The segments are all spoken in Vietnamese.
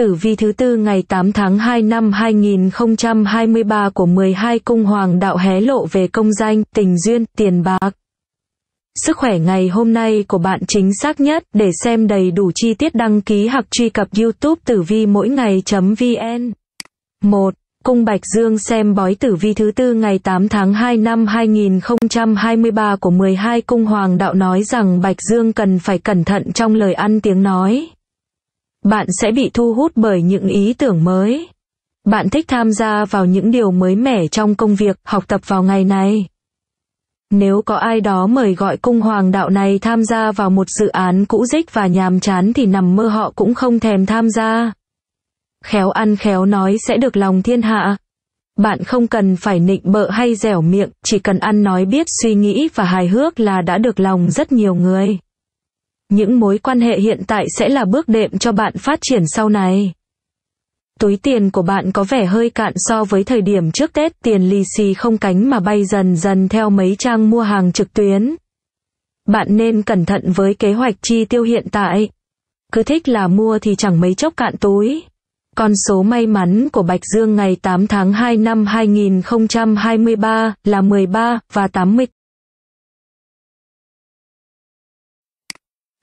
Tử vi thứ tư ngày 8 tháng 2 năm 2023 của 12 cung hoàng đạo hé lộ về công danh, tình duyên, tiền bạc. Sức khỏe ngày hôm nay của bạn chính xác nhất để xem đầy đủ chi tiết đăng ký hoặc truy cập YouTube Tử vi mỗi ngày.vn. 1. Cung Bạch Dương xem bói tử vi thứ tư ngày 8 tháng 2 năm 2023 của 12 cung hoàng đạo nói rằng Bạch Dương cần phải cẩn thận trong lời ăn tiếng nói. Bạn sẽ bị thu hút bởi những ý tưởng mới. Bạn thích tham gia vào những điều mới mẻ trong công việc, học tập vào ngày này. Nếu có ai đó mời gọi cung hoàng đạo này tham gia vào một dự án cũ dích và nhàm chán thì nằm mơ họ cũng không thèm tham gia. Khéo ăn khéo nói sẽ được lòng thiên hạ. Bạn không cần phải nịnh bợ hay dẻo miệng, chỉ cần ăn nói biết suy nghĩ và hài hước là đã được lòng rất nhiều người. Những mối quan hệ hiện tại sẽ là bước đệm cho bạn phát triển sau này. Túi tiền của bạn có vẻ hơi cạn so với thời điểm trước Tết, tiền lì xì không cánh mà bay dần dần theo mấy trang mua hàng trực tuyến. Bạn nên cẩn thận với kế hoạch chi tiêu hiện tại. Cứ thích là mua thì chẳng mấy chốc cạn túi. Con số may mắn của Bạch Dương ngày 8 tháng 2 năm 2023 là 13 và 80.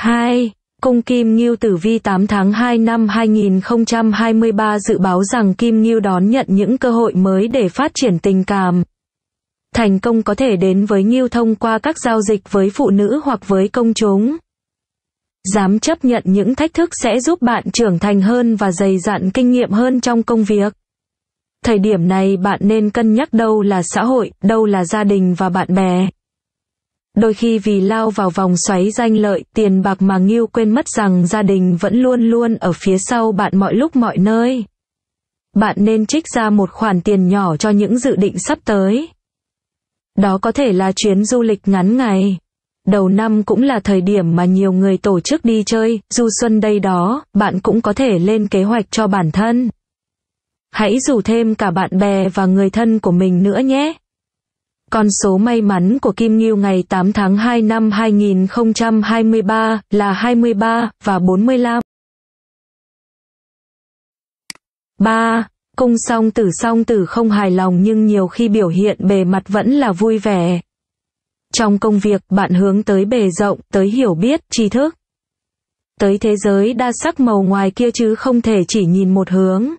2. Cung Kim Ngưu Tử Vi 8 tháng 2 năm 2023 dự báo rằng Kim Ngưu đón nhận những cơ hội mới để phát triển tình cảm. Thành công có thể đến với Ngưu thông qua các giao dịch với phụ nữ hoặc với công chúng. Dám chấp nhận những thách thức sẽ giúp bạn trưởng thành hơn và dày dặn kinh nghiệm hơn trong công việc. Thời điểm này bạn nên cân nhắc đâu là xã hội, đâu là gia đình và bạn bè. Đôi khi vì lao vào vòng xoáy danh lợi, tiền bạc mà Nghiêu quên mất rằng gia đình vẫn luôn luôn ở phía sau bạn mọi lúc mọi nơi. Bạn nên trích ra một khoản tiền nhỏ cho những dự định sắp tới. Đó có thể là chuyến du lịch ngắn ngày. Đầu năm cũng là thời điểm mà nhiều người tổ chức đi chơi, du xuân đây đó, bạn cũng có thể lên kế hoạch cho bản thân. Hãy rủ thêm cả bạn bè và người thân của mình nữa nhé. Con số may mắn của Kim Ngưu ngày 8 tháng 2 năm 2023 là 23 và 45. 3. Cung song tử song tử không hài lòng nhưng nhiều khi biểu hiện bề mặt vẫn là vui vẻ. Trong công việc, bạn hướng tới bề rộng, tới hiểu biết, tri thức. Tới thế giới đa sắc màu ngoài kia chứ không thể chỉ nhìn một hướng.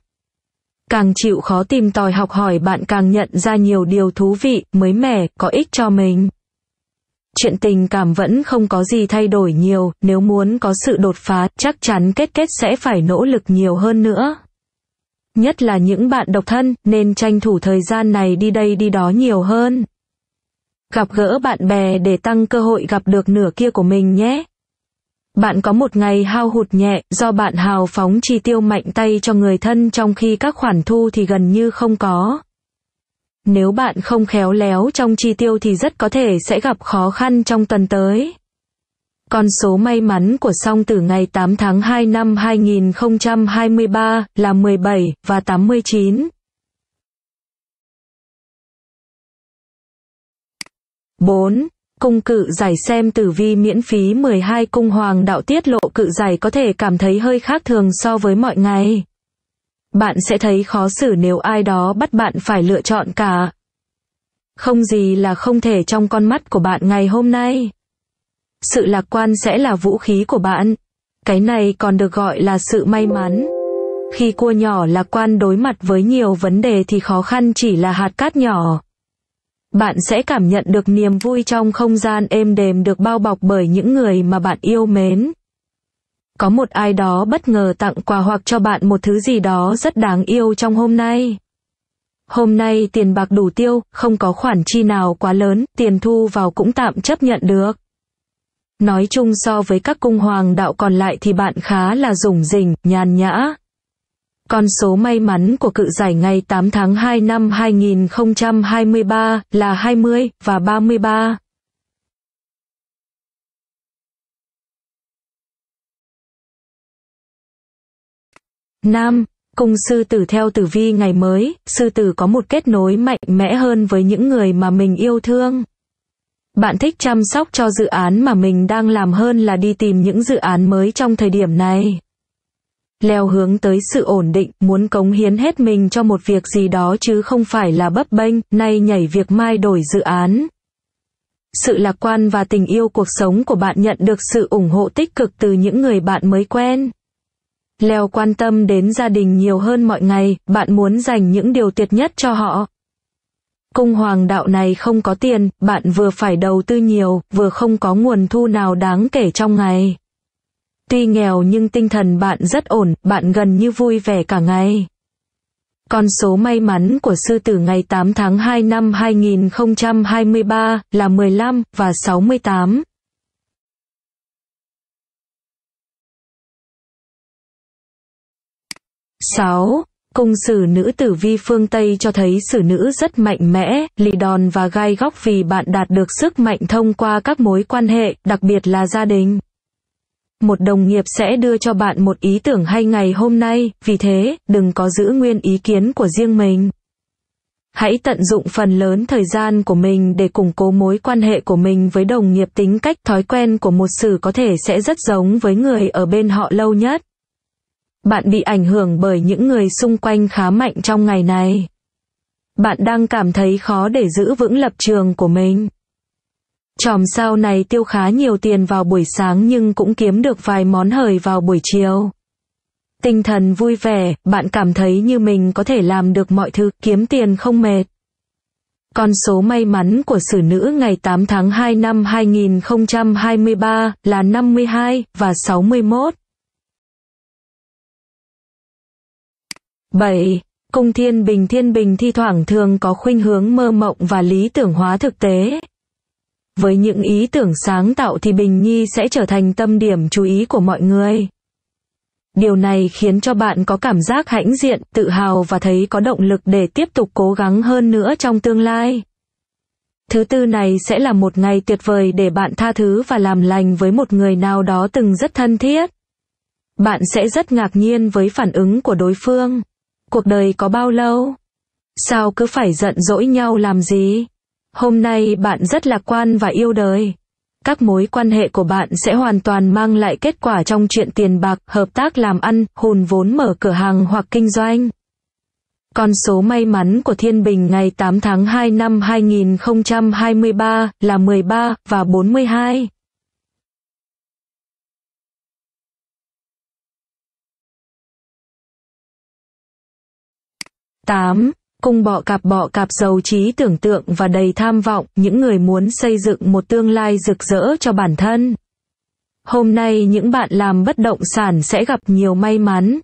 Càng chịu khó tìm tòi học hỏi bạn càng nhận ra nhiều điều thú vị, mới mẻ, có ích cho mình. Chuyện tình cảm vẫn không có gì thay đổi nhiều, nếu muốn có sự đột phá, chắc chắn kết kết sẽ phải nỗ lực nhiều hơn nữa. Nhất là những bạn độc thân, nên tranh thủ thời gian này đi đây đi đó nhiều hơn. Gặp gỡ bạn bè để tăng cơ hội gặp được nửa kia của mình nhé. Bạn có một ngày hao hụt nhẹ, do bạn hào phóng chi tiêu mạnh tay cho người thân trong khi các khoản thu thì gần như không có. Nếu bạn không khéo léo trong chi tiêu thì rất có thể sẽ gặp khó khăn trong tuần tới. Con số may mắn của song tử ngày 8 tháng 2 năm 2023 là 17 và 89. 4. Cung cự giải xem tử vi miễn phí 12 cung hoàng đạo tiết lộ cự giải có thể cảm thấy hơi khác thường so với mọi ngày. Bạn sẽ thấy khó xử nếu ai đó bắt bạn phải lựa chọn cả. Không gì là không thể trong con mắt của bạn ngày hôm nay. Sự lạc quan sẽ là vũ khí của bạn. Cái này còn được gọi là sự may mắn. Khi cua nhỏ lạc quan đối mặt với nhiều vấn đề thì khó khăn chỉ là hạt cát nhỏ. Bạn sẽ cảm nhận được niềm vui trong không gian êm đềm được bao bọc bởi những người mà bạn yêu mến. Có một ai đó bất ngờ tặng quà hoặc cho bạn một thứ gì đó rất đáng yêu trong hôm nay. Hôm nay tiền bạc đủ tiêu, không có khoản chi nào quá lớn, tiền thu vào cũng tạm chấp nhận được. Nói chung so với các cung hoàng đạo còn lại thì bạn khá là rủng rỉnh, nhàn nhã. Con số may mắn của cự giải ngày 8 tháng 2 năm 2023 là 20 và 33. Nam, cung sư tử theo tử vi ngày mới, sư tử có một kết nối mạnh mẽ hơn với những người mà mình yêu thương. Bạn thích chăm sóc cho dự án mà mình đang làm hơn là đi tìm những dự án mới trong thời điểm này. Leo hướng tới sự ổn định, muốn cống hiến hết mình cho một việc gì đó chứ không phải là bấp bênh, nay nhảy việc mai đổi dự án. Sự lạc quan và tình yêu cuộc sống của bạn nhận được sự ủng hộ tích cực từ những người bạn mới quen. Leo quan tâm đến gia đình nhiều hơn mọi ngày, bạn muốn dành những điều tuyệt nhất cho họ. Cung hoàng đạo này không có tiền, bạn vừa phải đầu tư nhiều, vừa không có nguồn thu nào đáng kể trong ngày. Tuy nghèo nhưng tinh thần bạn rất ổn, bạn gần như vui vẻ cả ngày. Con số may mắn của sư tử ngày 8 tháng 2 năm 2023 là 15 và 68. Sáu, Cung sử nữ tử vi phương Tây cho thấy sử nữ rất mạnh mẽ, lì đòn và gai góc vì bạn đạt được sức mạnh thông qua các mối quan hệ, đặc biệt là gia đình. Một đồng nghiệp sẽ đưa cho bạn một ý tưởng hay ngày hôm nay, vì thế, đừng có giữ nguyên ý kiến của riêng mình. Hãy tận dụng phần lớn thời gian của mình để củng cố mối quan hệ của mình với đồng nghiệp tính cách thói quen của một sử có thể sẽ rất giống với người ở bên họ lâu nhất. Bạn bị ảnh hưởng bởi những người xung quanh khá mạnh trong ngày này. Bạn đang cảm thấy khó để giữ vững lập trường của mình. Chòm sao này tiêu khá nhiều tiền vào buổi sáng nhưng cũng kiếm được vài món hời vào buổi chiều. Tinh thần vui vẻ, bạn cảm thấy như mình có thể làm được mọi thứ, kiếm tiền không mệt. Con số may mắn của xử nữ ngày 8 tháng 2 năm 2023 là 52 và 61. 7. Cung thiên bình thiên bình thi thoảng thường có khuynh hướng mơ mộng và lý tưởng hóa thực tế. Với những ý tưởng sáng tạo thì Bình Nhi sẽ trở thành tâm điểm chú ý của mọi người. Điều này khiến cho bạn có cảm giác hãnh diện, tự hào và thấy có động lực để tiếp tục cố gắng hơn nữa trong tương lai. Thứ tư này sẽ là một ngày tuyệt vời để bạn tha thứ và làm lành với một người nào đó từng rất thân thiết. Bạn sẽ rất ngạc nhiên với phản ứng của đối phương. Cuộc đời có bao lâu? Sao cứ phải giận dỗi nhau làm gì? Hôm nay bạn rất lạc quan và yêu đời. Các mối quan hệ của bạn sẽ hoàn toàn mang lại kết quả trong chuyện tiền bạc, hợp tác làm ăn, hùn vốn mở cửa hàng hoặc kinh doanh. Con số may mắn của Thiên Bình ngày 8 tháng 2 năm 2023 là 13 và 42. Tám cung bọ cạp bọ cạp giàu trí tưởng tượng và đầy tham vọng, những người muốn xây dựng một tương lai rực rỡ cho bản thân. Hôm nay những bạn làm bất động sản sẽ gặp nhiều may mắn.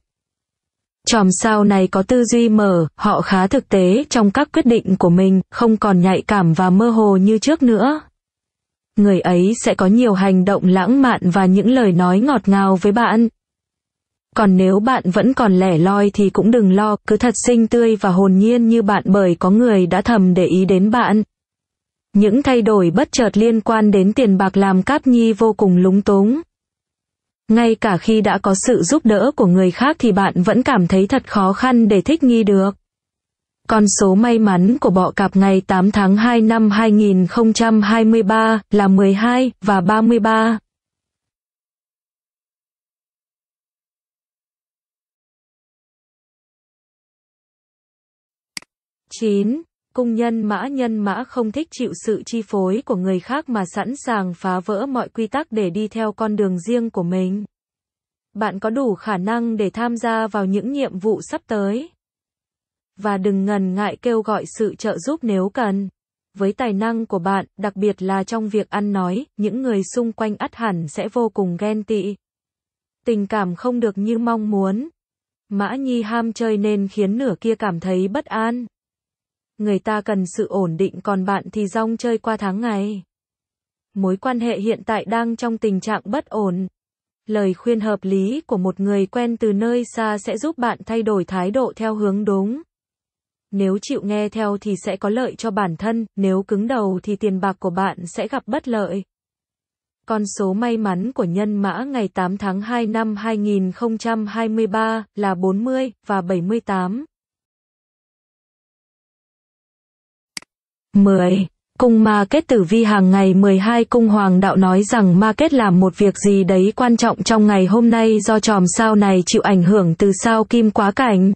Chòm sao này có tư duy mở, họ khá thực tế trong các quyết định của mình, không còn nhạy cảm và mơ hồ như trước nữa. Người ấy sẽ có nhiều hành động lãng mạn và những lời nói ngọt ngào với bạn. Còn nếu bạn vẫn còn lẻ loi thì cũng đừng lo, cứ thật xinh tươi và hồn nhiên như bạn bởi có người đã thầm để ý đến bạn. Những thay đổi bất chợt liên quan đến tiền bạc làm Cáp Nhi vô cùng lúng túng. Ngay cả khi đã có sự giúp đỡ của người khác thì bạn vẫn cảm thấy thật khó khăn để thích nghi được. Con số may mắn của bọ cạp ngày 8 tháng 2 năm 2023 là 12 và 33. 9. Cung nhân mã nhân mã không thích chịu sự chi phối của người khác mà sẵn sàng phá vỡ mọi quy tắc để đi theo con đường riêng của mình. Bạn có đủ khả năng để tham gia vào những nhiệm vụ sắp tới. Và đừng ngần ngại kêu gọi sự trợ giúp nếu cần. Với tài năng của bạn, đặc biệt là trong việc ăn nói, những người xung quanh ắt hẳn sẽ vô cùng ghen tị. Tình cảm không được như mong muốn. Mã Nhi ham chơi nên khiến nửa kia cảm thấy bất an người ta cần sự ổn định còn bạn thì rong chơi qua tháng ngày. Mối quan hệ hiện tại đang trong tình trạng bất ổn. Lời khuyên hợp lý của một người quen từ nơi xa sẽ giúp bạn thay đổi thái độ theo hướng đúng. Nếu chịu nghe theo thì sẽ có lợi cho bản thân, nếu cứng đầu thì tiền bạc của bạn sẽ gặp bất lợi. Con số may mắn của nhân mã ngày 8 tháng 2 năm 2023 là 40 và 78. 10. Cung ma kết tử vi hàng ngày 12 cung hoàng đạo nói rằng ma kết làm một việc gì đấy quan trọng trong ngày hôm nay do tròm sao này chịu ảnh hưởng từ sao kim quá cảnh.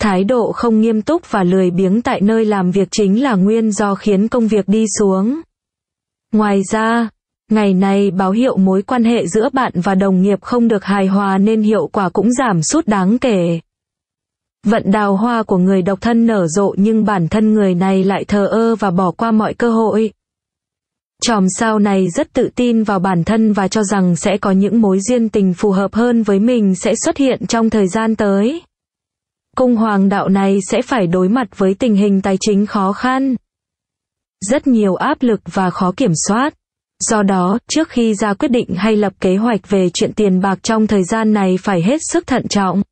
Thái độ không nghiêm túc và lười biếng tại nơi làm việc chính là nguyên do khiến công việc đi xuống. Ngoài ra, ngày này báo hiệu mối quan hệ giữa bạn và đồng nghiệp không được hài hòa nên hiệu quả cũng giảm sút đáng kể. Vận đào hoa của người độc thân nở rộ nhưng bản thân người này lại thờ ơ và bỏ qua mọi cơ hội. Chòm sao này rất tự tin vào bản thân và cho rằng sẽ có những mối duyên tình phù hợp hơn với mình sẽ xuất hiện trong thời gian tới. Cung hoàng đạo này sẽ phải đối mặt với tình hình tài chính khó khăn. Rất nhiều áp lực và khó kiểm soát. Do đó, trước khi ra quyết định hay lập kế hoạch về chuyện tiền bạc trong thời gian này phải hết sức thận trọng.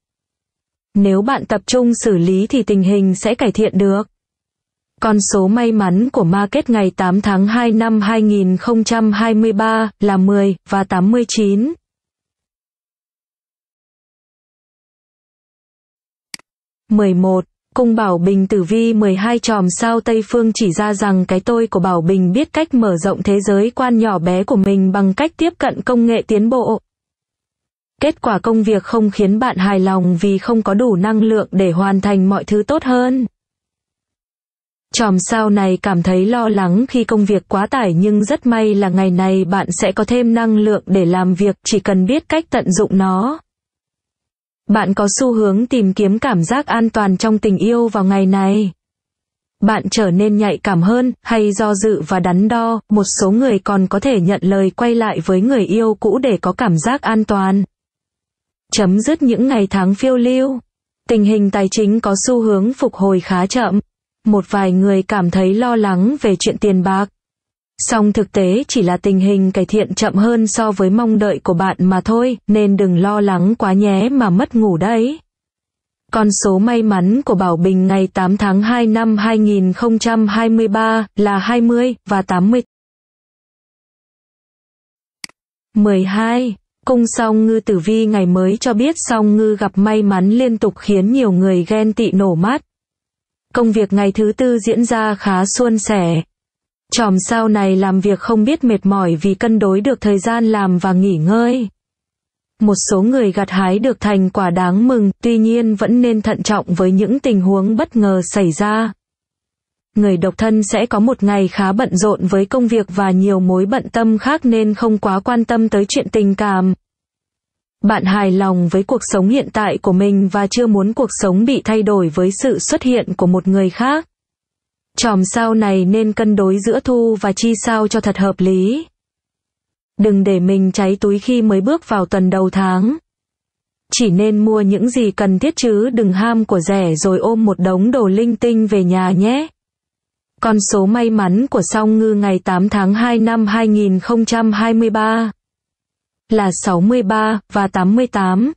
Nếu bạn tập trung xử lý thì tình hình sẽ cải thiện được. Con số may mắn của market ngày 8 tháng 2 năm 2023 là 10 và 89. mười một Cung Bảo Bình tử vi 12 tròm sao Tây Phương chỉ ra rằng cái tôi của Bảo Bình biết cách mở rộng thế giới quan nhỏ bé của mình bằng cách tiếp cận công nghệ tiến bộ. Kết quả công việc không khiến bạn hài lòng vì không có đủ năng lượng để hoàn thành mọi thứ tốt hơn. Chòm sao này cảm thấy lo lắng khi công việc quá tải nhưng rất may là ngày này bạn sẽ có thêm năng lượng để làm việc chỉ cần biết cách tận dụng nó. Bạn có xu hướng tìm kiếm cảm giác an toàn trong tình yêu vào ngày này. Bạn trở nên nhạy cảm hơn, hay do dự và đắn đo, một số người còn có thể nhận lời quay lại với người yêu cũ để có cảm giác an toàn chấm dứt những ngày tháng phiêu lưu. Tình hình tài chính có xu hướng phục hồi khá chậm. Một vài người cảm thấy lo lắng về chuyện tiền bạc. Song thực tế chỉ là tình hình cải thiện chậm hơn so với mong đợi của bạn mà thôi, nên đừng lo lắng quá nhé mà mất ngủ đấy. Con số may mắn của Bảo Bình ngày 8 tháng 2 năm 2023 là 20 và 80. 12. Cung song ngư tử vi ngày mới cho biết song ngư gặp may mắn liên tục khiến nhiều người ghen tị nổ mát. Công việc ngày thứ tư diễn ra khá suôn sẻ. Chòm sao này làm việc không biết mệt mỏi vì cân đối được thời gian làm và nghỉ ngơi. Một số người gặt hái được thành quả đáng mừng, tuy nhiên vẫn nên thận trọng với những tình huống bất ngờ xảy ra người độc thân sẽ có một ngày khá bận rộn với công việc và nhiều mối bận tâm khác nên không quá quan tâm tới chuyện tình cảm. Bạn hài lòng với cuộc sống hiện tại của mình và chưa muốn cuộc sống bị thay đổi với sự xuất hiện của một người khác. Chòm sao này nên cân đối giữa thu và chi sao cho thật hợp lý. Đừng để mình cháy túi khi mới bước vào tuần đầu tháng. Chỉ nên mua những gì cần thiết chứ đừng ham của rẻ rồi ôm một đống đồ linh tinh về nhà nhé. Con số may mắn của song ngư ngày 8 tháng 2 năm 2023 là 63 và 88.